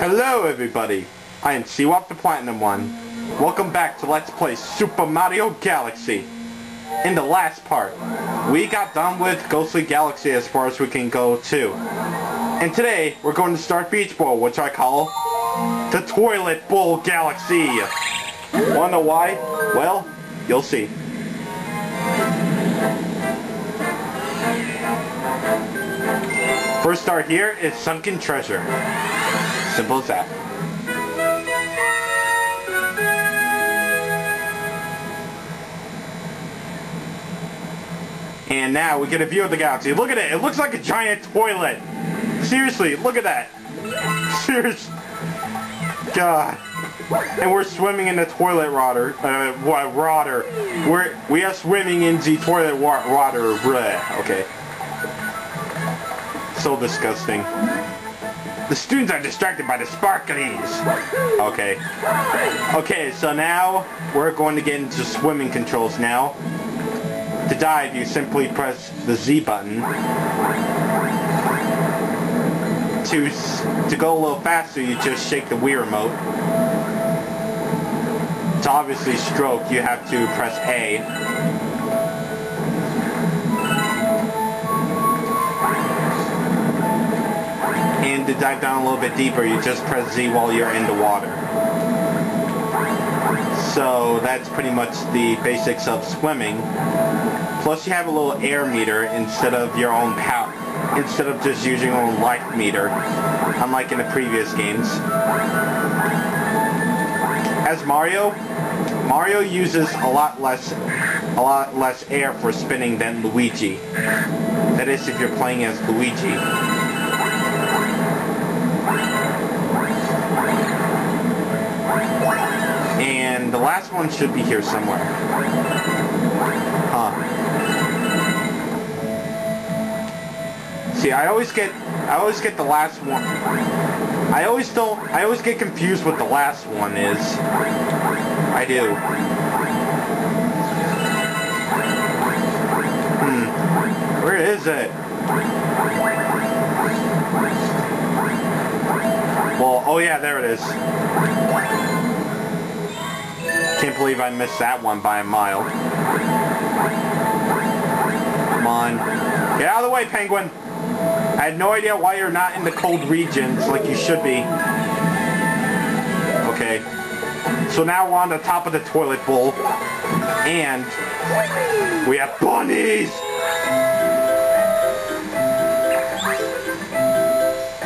Hello everybody, I am Cwap the Platinum One. Welcome back to Let's Play Super Mario Galaxy. In the last part, we got done with Ghostly Galaxy as far as we can go too. And today, we're going to start Beach Bowl, which I call the Toilet Bowl Galaxy. Wanna know why? Well, you'll see. First start here is Sunken Treasure. Simple as that. And now we get a view of the galaxy. Look at it. It looks like a giant toilet. Seriously, look at that. Seriously. God. And we're swimming in the toilet water. Uh, water. We're, we are swimming in the toilet wa water. Okay. So disgusting. The students are distracted by the sparklies. Okay. Okay, so now we're going to get into swimming controls now. To dive, you simply press the Z button. To, to go a little faster, you just shake the Wii remote. To obviously stroke, you have to press A. to dive down a little bit deeper, you just press Z while you're in the water. So that's pretty much the basics of swimming. Plus you have a little air meter instead of your own power, instead of just using your own life meter, unlike in the previous games. As Mario, Mario uses a lot less a lot less air for spinning than Luigi. That is if you're playing as Luigi. And the last one should be here somewhere. Huh. See, I always get, I always get the last one. I always don't, I always get confused what the last one is. I do. Hmm. Where is it? Well, oh yeah, there it is. Can't believe I missed that one by a mile. Come on. Get out of the way, penguin! I had no idea why you're not in the cold regions like you should be. Okay. So now we're on the top of the toilet bowl. And we have bunnies!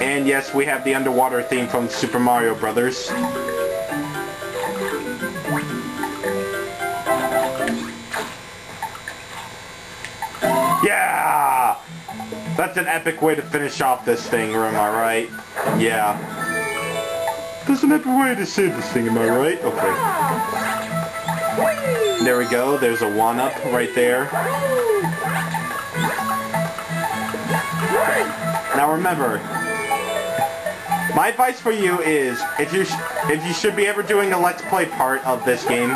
And yes, we have the underwater theme from Super Mario Brothers. Yeah! That's an epic way to finish off this thing, am I right? Yeah. That's an epic way to say this thing, am I right? Okay. There we go, there's a one-up right there. Now remember, my advice for you is, if you if you should be ever doing a Let's Play part of this game,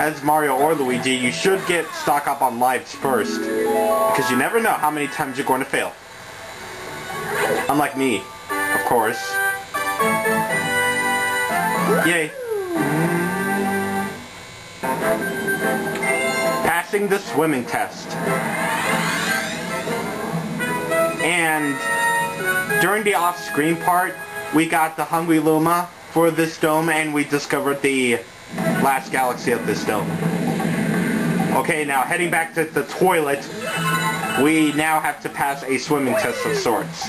as Mario or Luigi, you should get stock up on lives first. Because you never know how many times you're going to fail. Unlike me, of course. Yay. Passing the swimming test. And during the off-screen part, we got the Hungry Luma for this dome and we discovered the last galaxy of this dome. Okay, now heading back to the toilet, we now have to pass a swimming test of sorts.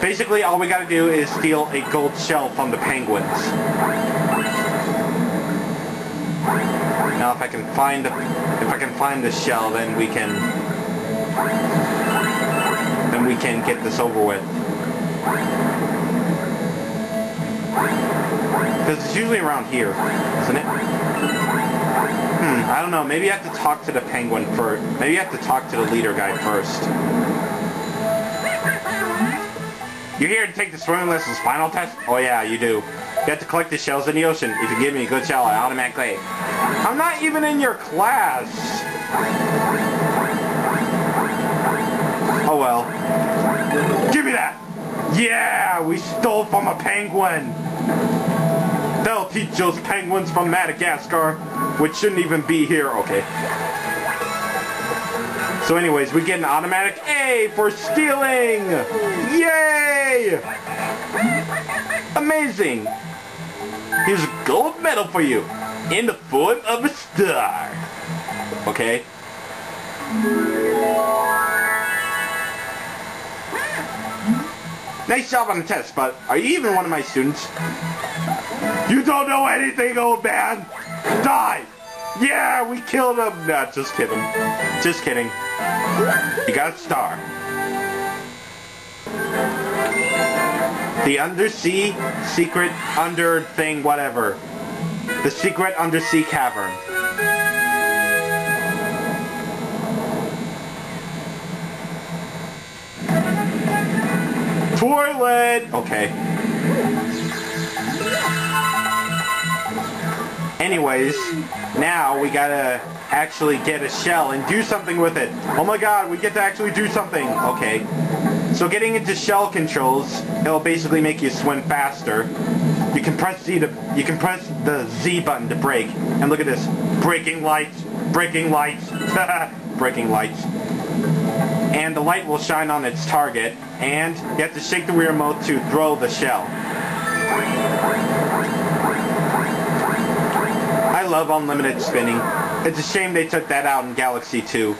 Basically, all we gotta do is steal a gold shell from the penguins. Now, if I can find the, if I can find the shell, then we can then we can get this over with. Because it's usually around here, isn't it? Hmm, I don't know. Maybe I have to talk to the penguin first. Maybe I have to talk to the leader guy first. You're here to take the swimming lessons final test? Oh yeah, you do. You have to collect the shells in the ocean. If you give me a good shell, I automatically... I'm not even in your class! Oh well. Give me that! Yeah, we stole from a penguin. They'll teach those penguins from Madagascar, which shouldn't even be here. Okay. So anyways, we get an automatic A for stealing! Yay! Amazing! Here's a gold medal for you, in the form of a star. Okay? Nice job on the test, but are you even one of my students? You don't know anything, old man! Die! Yeah, we killed him! Nah, just kidding. Just kidding. You got a star. The undersea secret under thing whatever. The secret undersea cavern. Toilet! Okay. Anyways, now we gotta actually get a shell and do something with it. Oh my god, we get to actually do something. Okay. So getting into shell controls, it'll basically make you swim faster. You can press Z to, you can press the Z button to brake. And look at this. Braking lights, braking lights, braking lights. And the light will shine on its target, and you have to shake the Wii remote to throw the shell. I love unlimited spinning. It's a shame they took that out in Galaxy 2.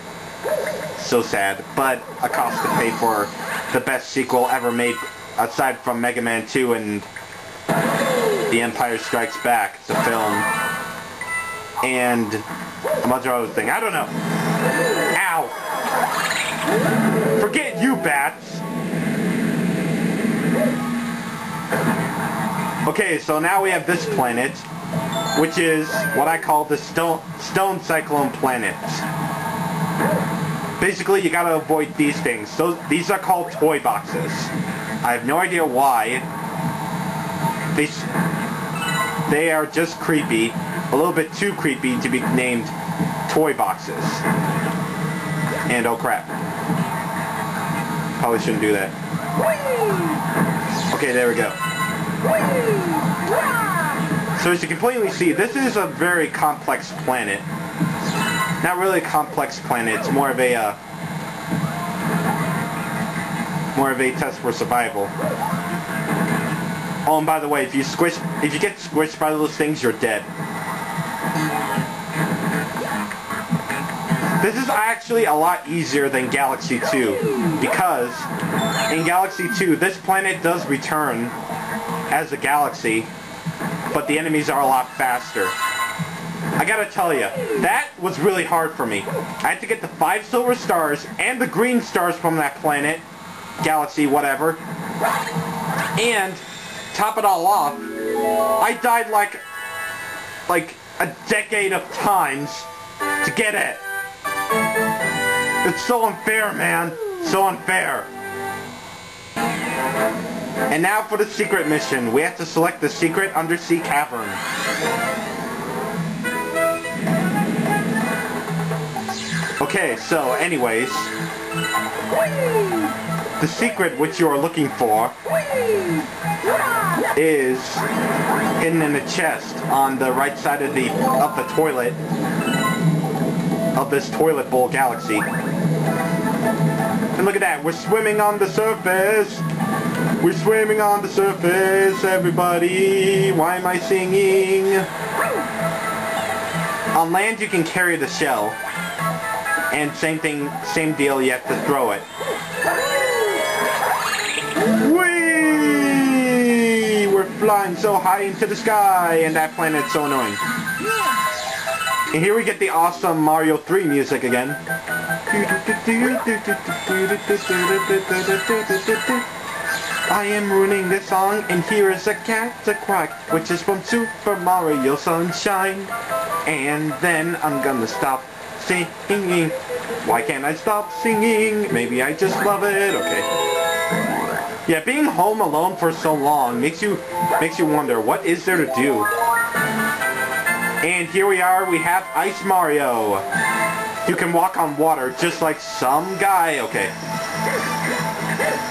So sad. But a cost to pay for the best sequel ever made aside from Mega Man 2 and The Empire Strikes Back, the film. And a bunch of other things. I don't know. Ow! Forget you, bats! Okay, so now we have this planet, which is what I call the Stone, stone Cyclone planet. Basically, you gotta avoid these things. Those, these are called Tox Boxes. I have no idea why. They, they are just creepy. A little bit too creepy to be named Tox Boxes. And oh crap. Probably shouldn't do that. Okay, there we go. So as you can plainly see, this is a very complex planet. Not really a complex planet, it's more of a, uh, more of a test for survival. Oh, and by the way, if you squish, if you get squished by those things, you're dead. This is actually a lot easier than Galaxy 2 because in Galaxy 2 this planet does return as a galaxy but the enemies are a lot faster. I gotta tell you, that was really hard for me. I had to get the five silver stars and the green stars from that planet, galaxy, whatever. And, top it all off, I died like, like a decade of times to get it. It's so unfair, man. So unfair. And now for the secret mission. We have to select the secret undersea cavern. Okay, so anyways, the secret which you are looking for is hidden in a chest on the right side of the of the toilet of this toilet bowl galaxy. And look at that, we're swimming on the surface. We're swimming on the surface, everybody. Why am I singing? On land, you can carry the shell. And same thing, same deal, you have to throw it. Whee! We're flying so high into the sky, and that planet's so annoying. And here we get the awesome Mario 3 music again. I am ruining this song, and here is a Cataquack, which is from Super Mario Sunshine. And then I'm gonna stop singing. Why can't I stop singing? Maybe I just love it. Okay. Yeah, being home alone for so long makes you makes you wonder what is there to do. And here we are, we have Ice Mario. You can walk on water just like some guy. Okay.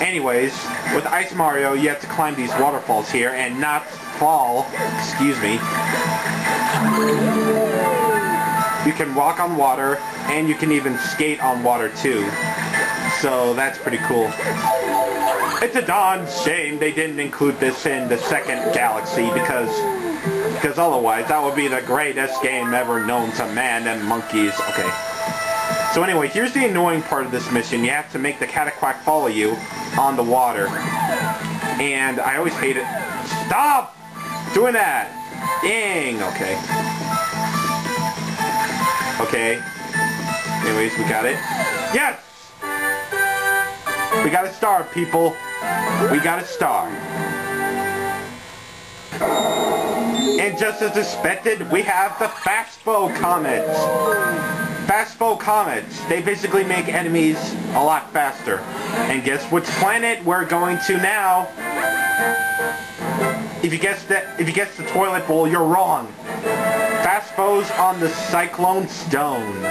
Anyways, with Ice Mario, you have to climb these waterfalls here and not fall. Excuse me. You can walk on water, and you can even skate on water too. So that's pretty cool. It's a darn shame they didn't include this in the second Galaxy because because otherwise that would be the greatest game ever known to man and monkeys. Okay. So anyway, here's the annoying part of this mission. You have to make the Cataquack follow you on the water. And I always hate it. Stop doing that! Dang, okay. Okay. Anyways, we got it. Yes! We got a star, people. We got a star. Just as expected, we have the Fast Foe Comets. Fast Foe Comets. They basically make enemies a lot faster. And guess which planet we're going to now? If you guess that, if you guess the toilet bowl, you're wrong. Fast Foe's on the Cyclone Stone.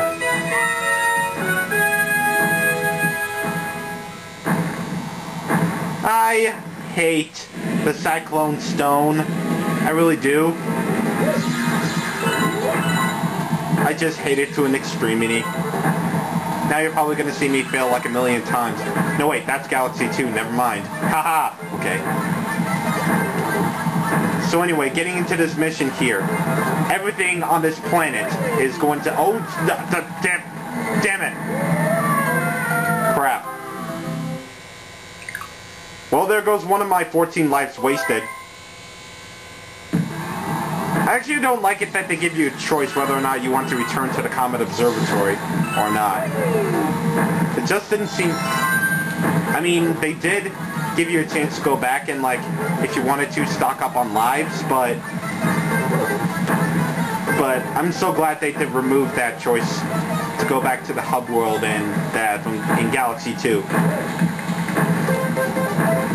I hate the Cyclone Stone. I really do. I just hate it to an extremity. Now you're probably going to see me fail like a million times. No wait, that's Galaxy 2, never mind. Haha, okay. So anyway, getting into this mission here. Everything on this planet is going to... Oh, the, the, damn, damn it. Crap. Well, there goes one of my 14 lives wasted. I actually don't like it that they give you a choice whether or not you want to return to the Comet Observatory or not. It just didn't seem... I mean, they did give you a chance to go back and, like, if you wanted to, stock up on lives, but... But I'm so glad they did remove that choice to go back to the hub world and that in Galaxy 2.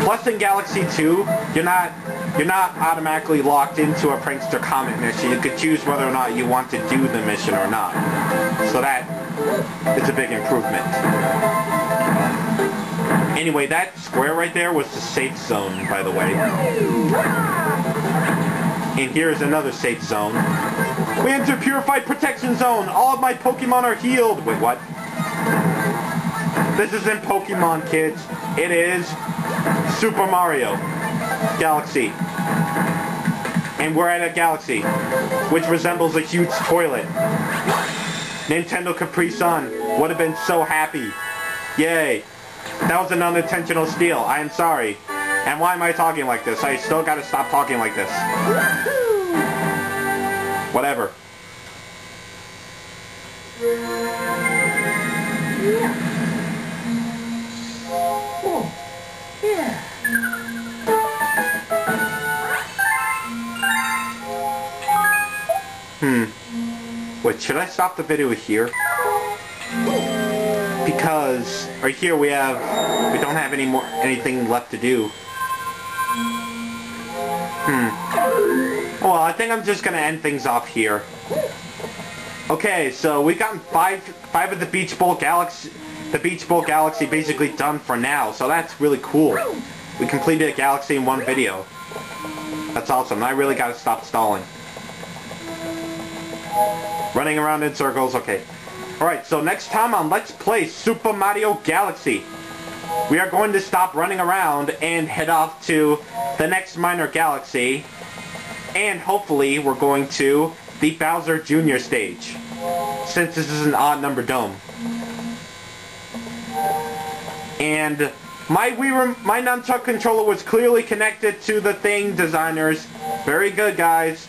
Plus in Galaxy 2, you're not you're not automatically locked into a Prankster Comet mission. You could choose whether or not you want to do the mission or not. So that is a big improvement. Anyway, that square right there was the safe zone, by the way. And here is another safe zone. We enter Purified Protection Zone! All of my Pokemon are healed! Wait, what? This isn't Pokemon, kids. It is Super Mario Galaxy. And we're at a galaxy, which resembles a huge toilet. Nintendo Capri Sun would have been so happy. Yay. That was an unintentional steal. I am sorry. And why am I talking like this? I still gotta stop talking like this. Whatever. Hmm. Should I stop the video here? Because right here we have we don't have any more anything left to do. Hmm. Well, I think I'm just gonna end things off here. Okay, so we've gotten five five of the Beach Bowl Galaxy the Beach Bowl Galaxy basically done for now, so that's really cool. We completed a galaxy in one video. That's awesome. I really gotta stop stalling. Running around in circles, okay. Alright, so next time on Let's Play Super Mario Galaxy, we are going to stop running around and head off to the next minor galaxy, and hopefully we're going to the Bowser Jr. stage, since this is an odd number dome. And my Wii my nunchuck controller was clearly connected to the thing, designers. Very good, guys.